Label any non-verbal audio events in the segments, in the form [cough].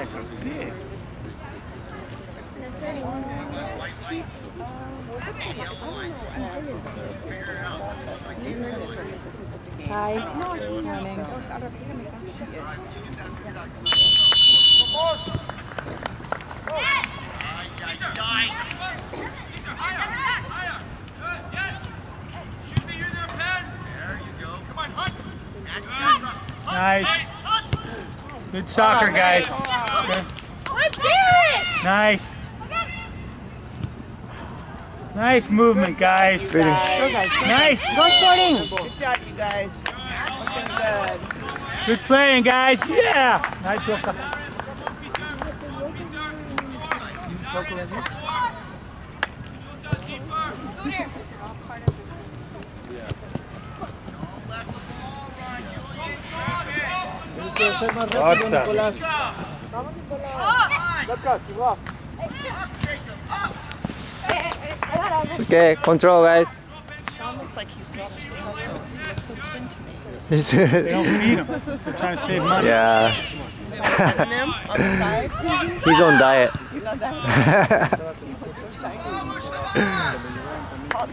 guys are big. Hi. Morning. Nice. Good soccer, guys. Good. Nice. Nice movement, guys. Go guys. Nice. Go sporting. Good job, you guys. Looking good. Good playing, guys. Yeah. Nice work. Okay, control guys. Sean looks like he's dropped tacos. He looks so thin to me. They don't feed him. They're trying to save money. yeah, Putting on the he's on diet. He's on that. Oh,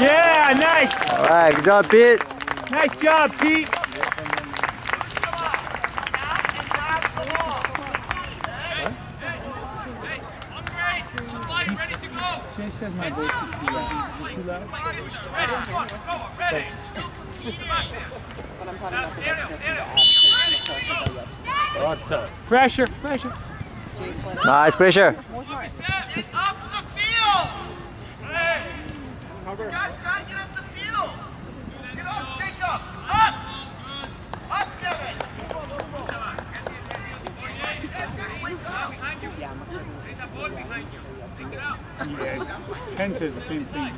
Yeah, nice. Alright, good job, Pete. Nice job, Pete. Jay says my voice too loud. Too loud? But I'm talking about the rest of the Pressure, pressure. Nice pressure. Up the field! You guys gotta get up the field! Get up, Jacob! Up! Up, Kevin! You guys gotta wake up! Yeah. Ken says the same thing.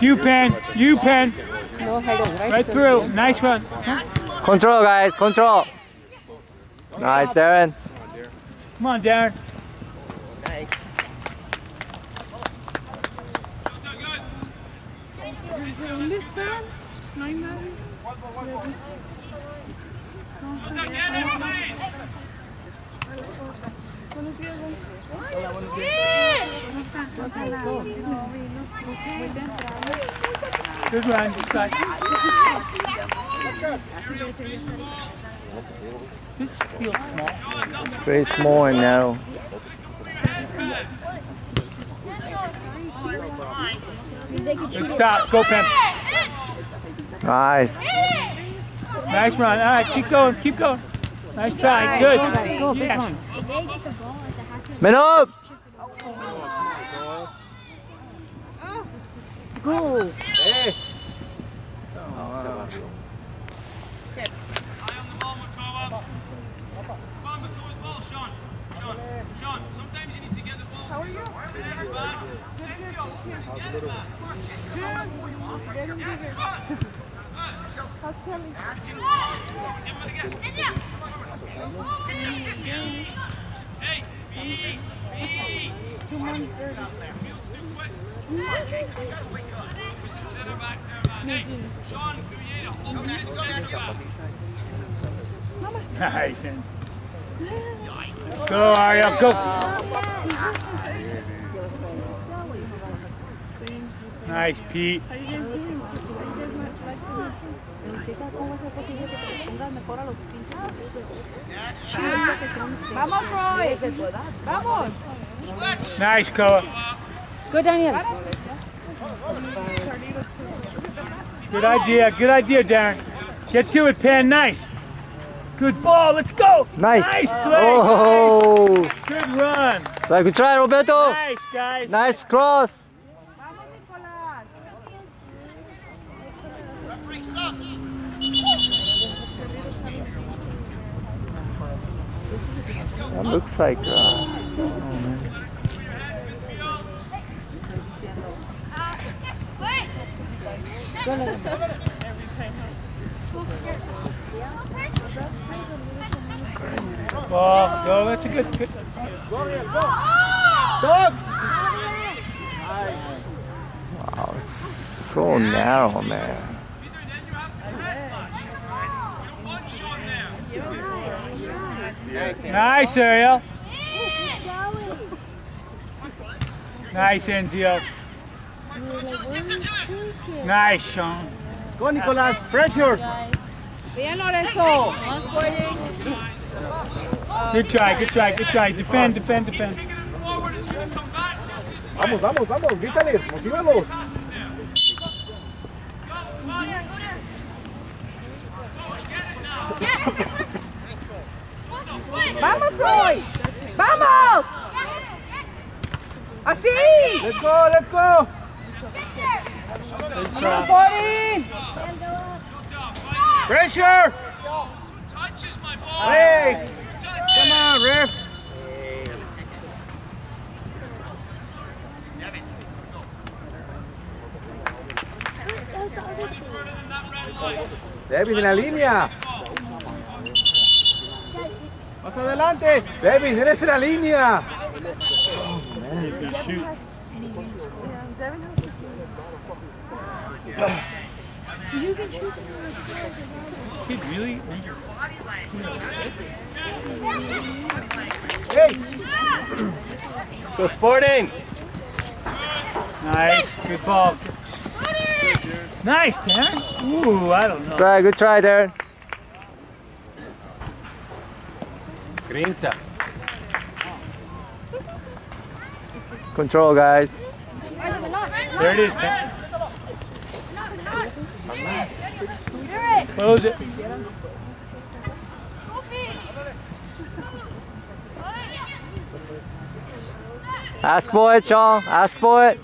You pen, you pen, No, hello. Right, right through. Nice run. Control guys, control. Nice, Darren. Come on, Darren. Nice. Good run. Good run. This feels small. Very small and narrow. Good stop. Go, Pen. Nice. Nice run. All right, keep going. Keep going. Nice try. Good. Go, keep Yes. going. Man up. Go. Nice. Go, Ariel. Go. Nice, Pete. Vamos, Roy. Vamos. Nice, Koa. Go, Daniel. Good idea. Good idea, Darren. Get to it, Pan. Nice. Good ball. Let's go. Nice. Nice play. Oh. Good run. So good try, Roberto. Nice, guys. Nice cross. That looks like. Uh. Go. That's a good. good. wow, it's so narrow, man. Nice, Ariel. Nice, Enzio. Nice, Sean. Go, Nicolas. Pressure. Bien, Lorenzo. Good try, good try, good try. Defend, defend, defend. Vamos, vamos, vamos. Grítales. Motívalos. Troy. Vamos. Así. Let's go, let's go. Pressure. Hey. Come on, ref. Devin en la línea. Más adelante. Devin, eres en la línea. Good shoot. Kid really? Hey. Go Sporting. Nice, good ball. Nice, Darren. Ooh, I don't know. Try, good try, Darren. Grinta. Control, guys. There it is, Pat. Close it. Ask for it, Sean. Ask for it.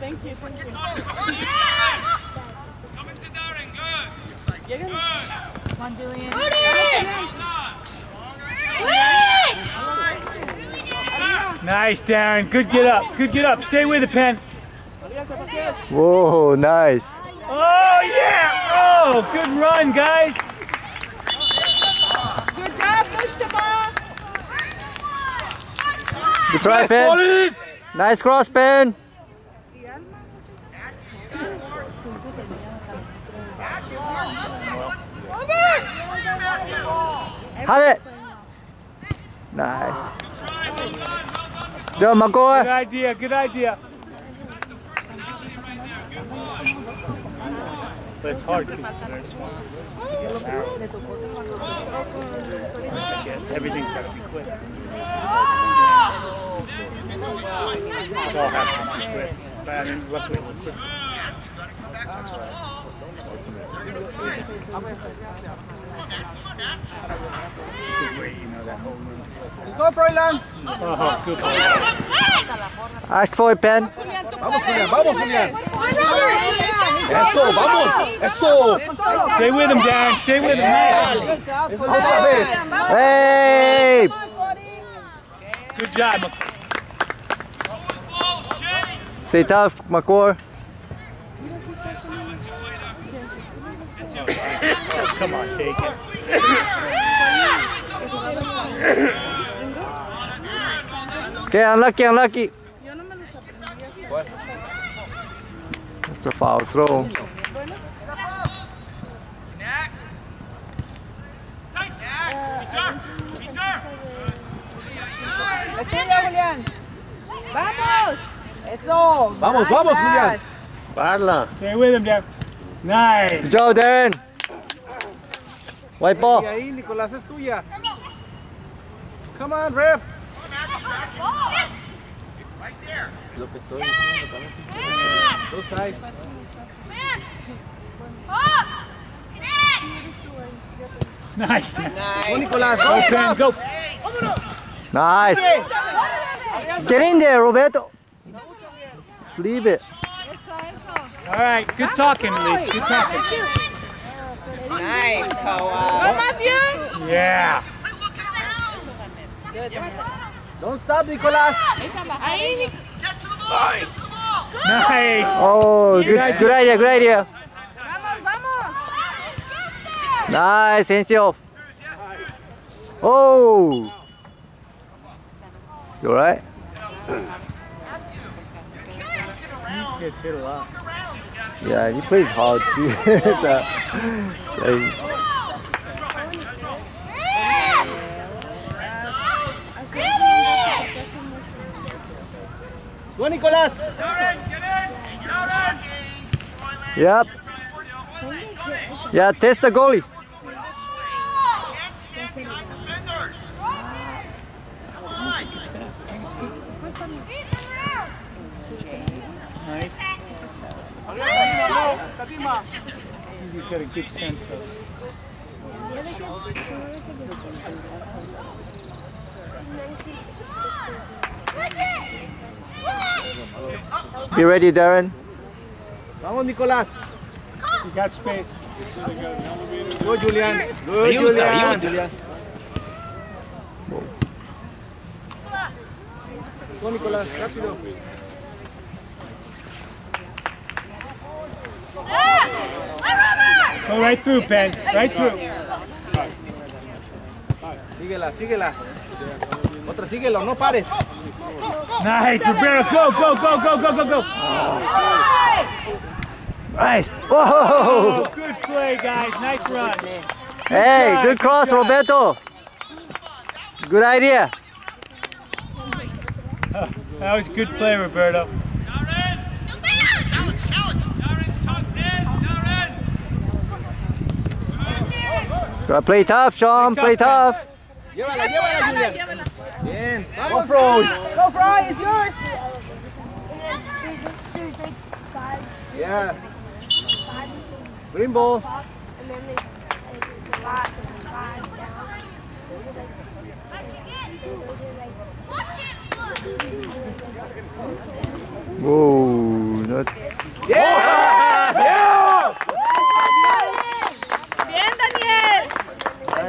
Nicolas. Coming to Darren, good. Good. Nice, Darren. Good get up. Good get up. Stay with it, Penn. Whoa, nice. Oh, yeah. Oh, good run, guys. Good job, Mustafa. Good try, Finn. Nice cross, Finn. Have it. Nice. Joe Good idea. Good idea. But it's hard because it's very small. Again, Everything's got to be quick. It's all happening quick. But I mean, luckily we're quick. This is where you know that whole room. Let's go, Froilan. Oh, good ball. Ask for it, Pen. Vamos, Julián. Vamos, Julián. Eso, vamos. Eso. Stay with him, Darren. Stay with him. Nice. Otra vez. Hey! Good job. Mc- Ball, Shay. Stay tough, McCoy. Oh, come on, take it. Okay, unlucky, unlucky. It's a foul throw. Connect. Tight. Peter. Peter. Julián. Vamos. Eso. Vamos, Nice vamos, pass. Parla. Stay with him, Darren. Nice. Good job, Darren. White Y ball. ahí, Nicolás, es tuya. Come on, ref. Right there. Dos sides. Nice. Go, Nicolás. Go, Go, Pen, go. Nice. Get in there, Roberto. Just leave it. All right, good talking, Luis. Good talking. Nice, Koa. Matthew. Yeah. Don't stop, Nicolás. Ahí, Get to the ball. Get to the ball. Nice. Oh, good, good idea, good idea. Vamos, vamos. Nice, Encio. Oh. You alright? gets hit a lot. Yeah, he plays hard too. so, so he- Go, Nicolás. yep. Yeah, test the goalie. Can't stand behind defenders. Come on. Nice. He's got a good sense of Be ready, Darren. Vamos, Nicolás. You got space. Go, Julian. Good, Julian. Julian. Go, Nicolás. Rápido. Go right through, Ben. Right through. Síguela, síguela. Otra, síguelo, no pares. Nice, Roberto. Go, go, go, go, go, go, go. Nice. Whoa! Oh, good play, guys. Nice run. Hey, good cross, good. Roberto. Good idea. [laughs] That was good play, Roberto. Gotta play tough, Sean. Play Play tough, tough. Llévala, llévala, Julian. Bien. Vamos, Froy. Go, Fry, it's yours. Yeah. Green ball. Whoa, not Yeah. Yeah.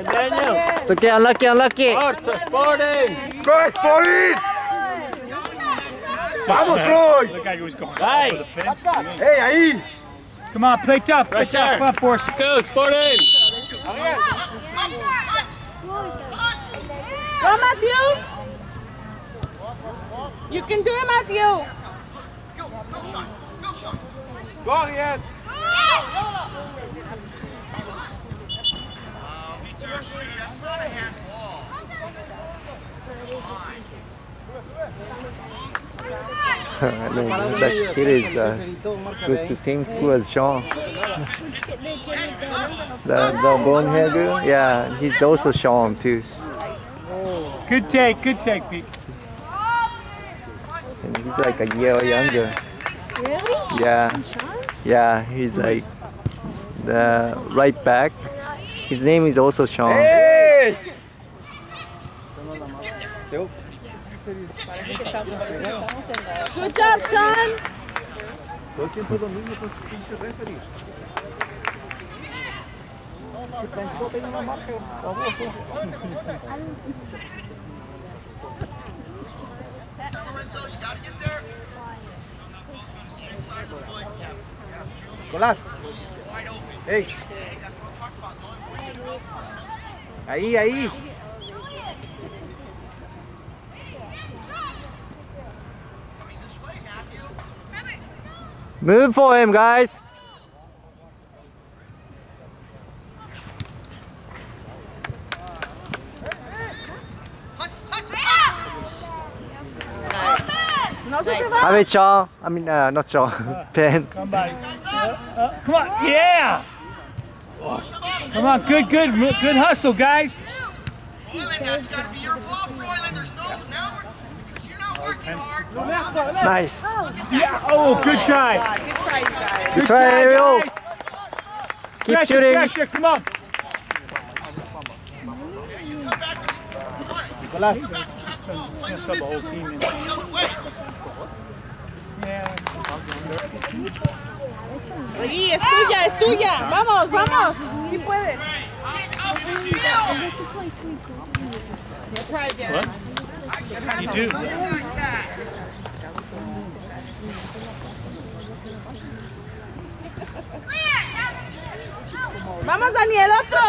Daniel. It's okay, unlucky, unlucky. Sporting. Go, Sporting. Vamos, Froy. Look like he was going right. the fence. Hey, ahí. Come on, play tough. Play tough. Come on, Force. Go, Sporting. Go, Matthew. You can do it, Matthew. Go, go, shot. Go, shot. Go, Ariel. That's not a handball. No, that kid is uh, goes to same school as Sean. the the bonehead girl? Yeah, he's also Sean too. Good take. Good take, Pete. And he's like a year younger. Really? Yeah. Yeah, he's like the right back. His name is also Sean. Hey. Good job, Sean. Todo el tiempo es lo mismo con sus pinches referees. Se pensó que no marca, baboso. Lorenzo, you gotta get there. Nicolás. Hey. Ahí, ahí. Move for him, guys. Have it, Sean. I mean, uh, not Sean. [laughs] Ben. Somebody. Uh, uh, come on. Yeah. Come on. Good, good, good hustle, guys. Royland, that's gotta be your fault, Royland. There's no, now you're not working hard. Nice. Yeah. Oh, good try. Good try, you guys. Good try, try, Ariel. Keep pressure, shooting. Pressure. Come on. Nicolás. Mess up the whole team. in. The other way. Yeah. Sí, es tuya, es tuya. Vamos, vamos. Sí puedes. What? You do. Vamos, Daniel, otro.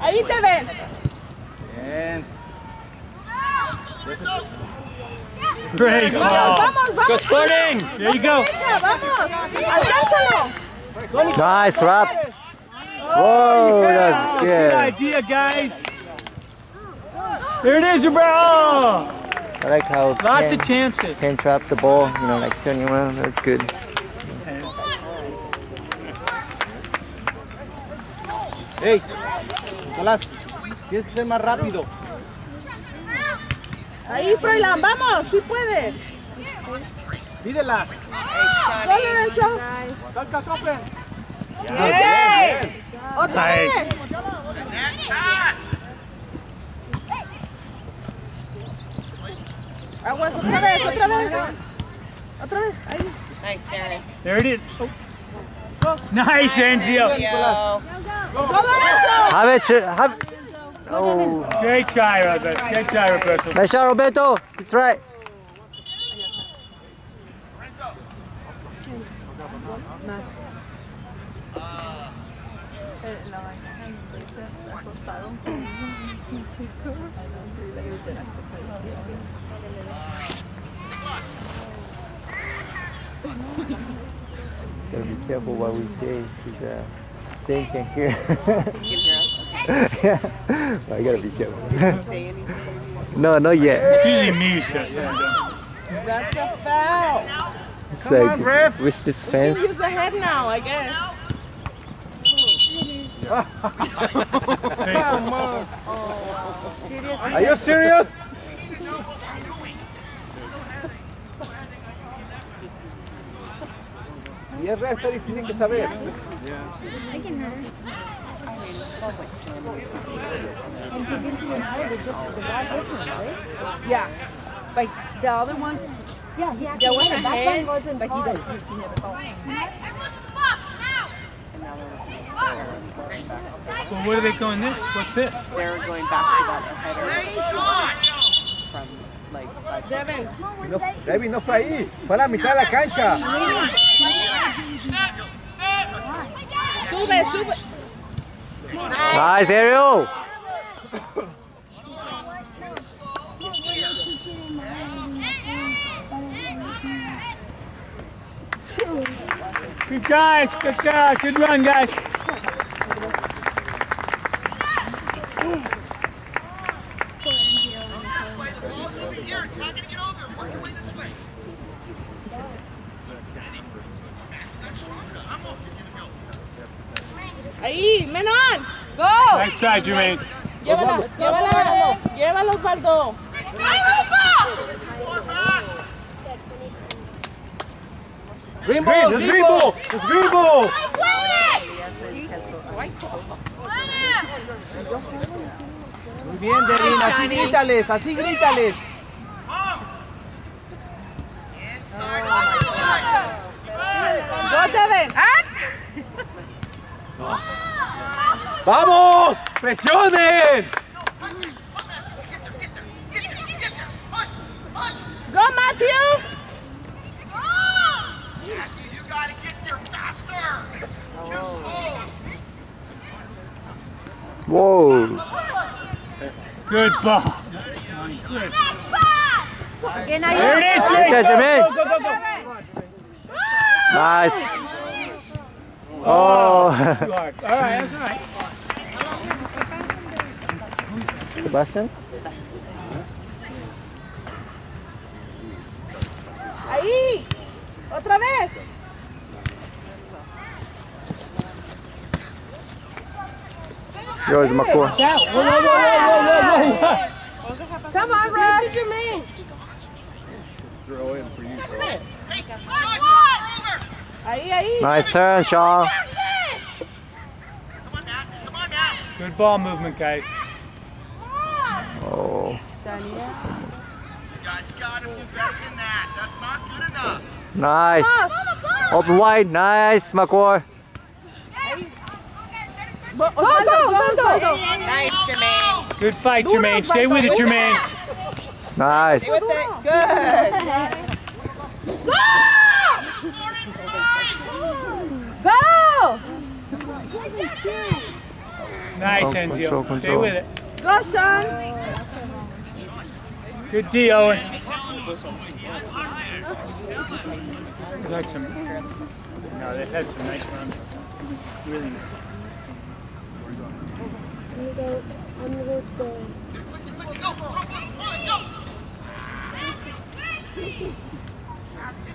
Ahí te ven. Bien. Great Vamos, ball. vamos, vamos. Go Sporting. There you go. Nice trap. Oh, Whoa, that's Good good. idea, guys. There it is, your ball. I like how Lots Ken, of chances. Can trapped the ball, you know, like turning around. That's good. Hey, Nicolás, tienes que ser más rápido. Ahí, Froilán, vamos, sí puede. Bien. Otra Nice. vez. Aguas, otra vez, otra vez. Otra vez, ahí. Nice, Darren. There it is. Oh. Nice, Angio. Yo. ¡Go, Lorenzo! Have it, ch- have. Oh, Great try, Roberto. Great try, Roberto. nice shot, Roberto. That's right. Lorenzo. Gotta be careful what we say, because uh, they can hear. [laughs] You can hear us. yeah, [laughs] I gotta be careful. [laughs] No, not yet. It's usually me who says that. That's a foul. It's Come like on, ref. with this You fence. use the head now, I guess. Face it. Are you serious? [laughs] Y es referee, tienen que saber. Smells like salmon. Yeah, but the other one, yeah, yeah, the one ahead, but he doesn't, he never calls. Well, where are they going next? What's this? They're going back to that tighter Great shot. from like five. Devin. No, David no fue ahí, fue a la mitad de la cancha. Step. Step. Sube, sube. Nice, Ariel. Good guys. Good guys. Good run, guys. Try, Jermaine. Llévala, llévala. Llévala, Osvaldo. Green ball, green ball, it's green ball. Muy bien, Devin, así grítales, así grítales. Devin. ¡Vamos! ¡Presionen! Get there. Get there. Get there. Get there. Punch. Punch. Go, Matthew. Matthew, you got to get there faster. Too slow. Whoa. Good ball. Good. There it is, Okay, Jake. Go, Jermaine. go, go, go, go. Nice. Oh. Too hard. All right, that's all right. Sebastian? Ahí. Otra vez. Yours, McCoy. Whoa, whoa, whoa, whoa, whoa, whoa, whoa. Come on, Red. Jermaine. Hey, Sean, over. Ahí, ahí. Nice turn, Sean. Come on, Matt. Come on, Matt. Good ball movement, guys. Oh. You guys got to do better than that. That's not good enough. Nice. Open wide. Nice, McCoy. Go, go, go, go. Nice, Jermaine. Good fight, Jermaine. Stay with it, Jermaine. Nice. Stay With it. Good. Nice, Oh, Enzio. control, Stay with it. Go, Sean. Good D, Owen. Got some, no, they've had some nice runs. Really nice. I'm gonna go. I'm gonna go to the. Go, throw something, come on, go!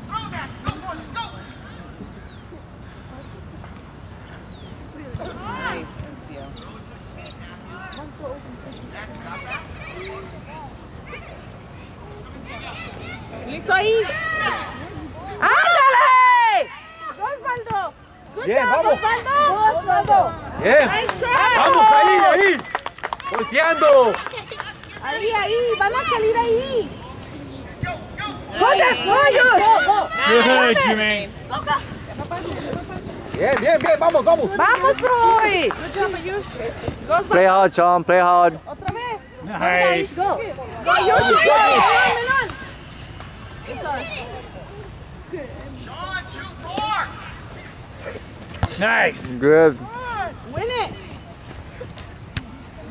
Throw that, go Listo ahí. ¡Ándale! Osvaldo. Good Bien, job, vamos. Osvaldo. Osvaldo. Bien. Nice try. Vamos ahí, ahí. Volteando. Ahí, ahí. Van a salir ahí. ¡Coches, pollos! Good, Jermaine. Bien, bien, bien. Vamos, vamos. ¡Vamos, Troy! Good job, Ayush. Go, Osvaldo. Play hard, Sean. Play hard. Otra vez. Nice. Go. Sean, shoot more! Nice. Good. Win it.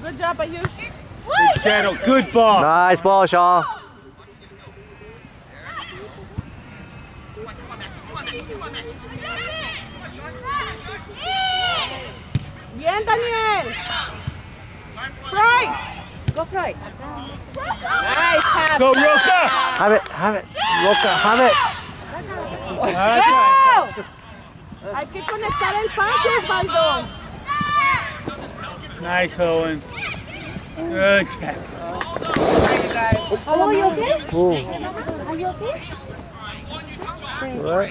Good job, Ayush. Good settle. Good ball. Nice ball, Sean. Come on, come on, Matt, come on, Matt, come on, Matt. Come on, Sean, come on, Sean. Bien, Daniel. Fry. Go, Troy. Nice pass. Go, Roka. Have it, have it. Roca, have it. ¡Go! Hay que conectar el pase, Osvaldo. Nice, Owen. Good check. Hello, you okay? Ooh. Are you okay? What?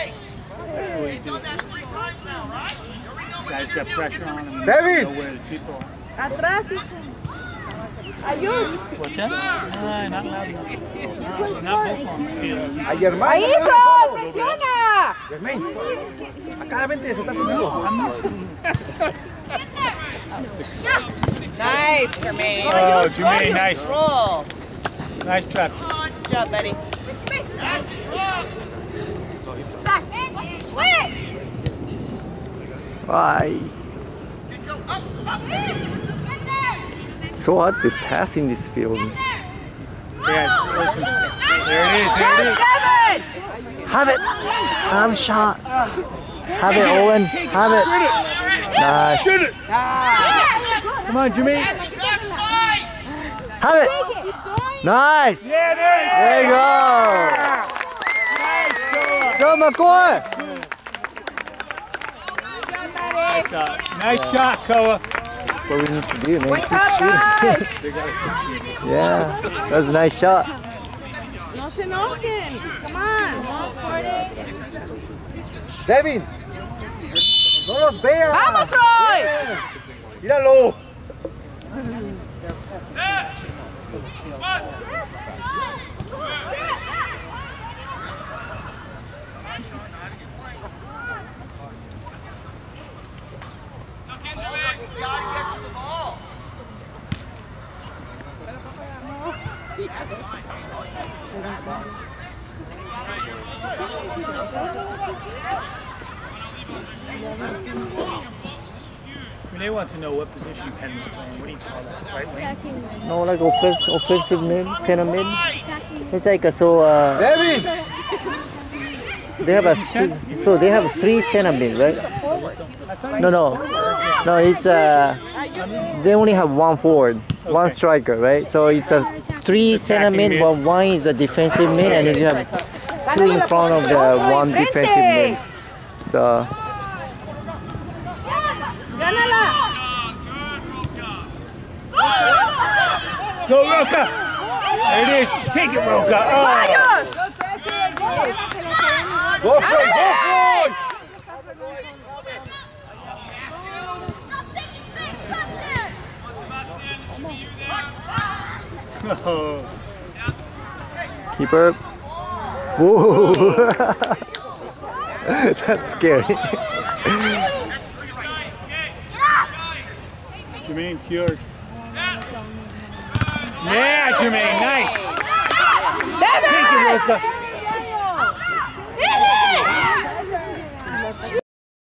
late. You've done that three times now, right? You already know what Guys you're got doing. pressure on him. David. Know where the people are. Atrás. Ayush. What's that? No, not loud enough. Not football on the field. Ahí, hermano. ¡Ahí, Troy! ¡Presiona! Jermaine. Acá, vente, se está filmando. Nice, Jermaine. Oh, Jermaine, nice. Roll. Nice trap. Good job, Betty. Why? So hard to pass in this field. Yeah, it's- it's- there it is. There it is. Have it. Have a shot. Have it, Owen. Have it. Nice. Ah. Come on, Jermaine. Have it. Nice. There it There you go. Joe McCoy. Nice shot. Nice shot, Koa. That's what we need to do, man. Keep shooting. yeah, that was a nice shot. No se enojen. Come on. Devin. No los veas. ¡Vamos, Troy! Míralo. You gotta get to the ball. I mean, they want to know what position Penn was playing. What do you call that? Right wing? No, like offense, offensive mid, center mid. It's like a, so uh, Devin. they have a three, so they have three center mid, right? No, no, no. It's uh, they only have one forward, one striker, right? So it's a three center mid, mid. but one is a defensive mid, and you have two in front of the one defensive mid. So Go, Roka. There it is. Take it, Roka. Oh. Go, Floyd. Go, Floyd. Oh. [laughs] Keeper. Whoa. [laughs] That's scary. Jermaine, it's yours. Yeah, Jermaine, nice. It, Roca.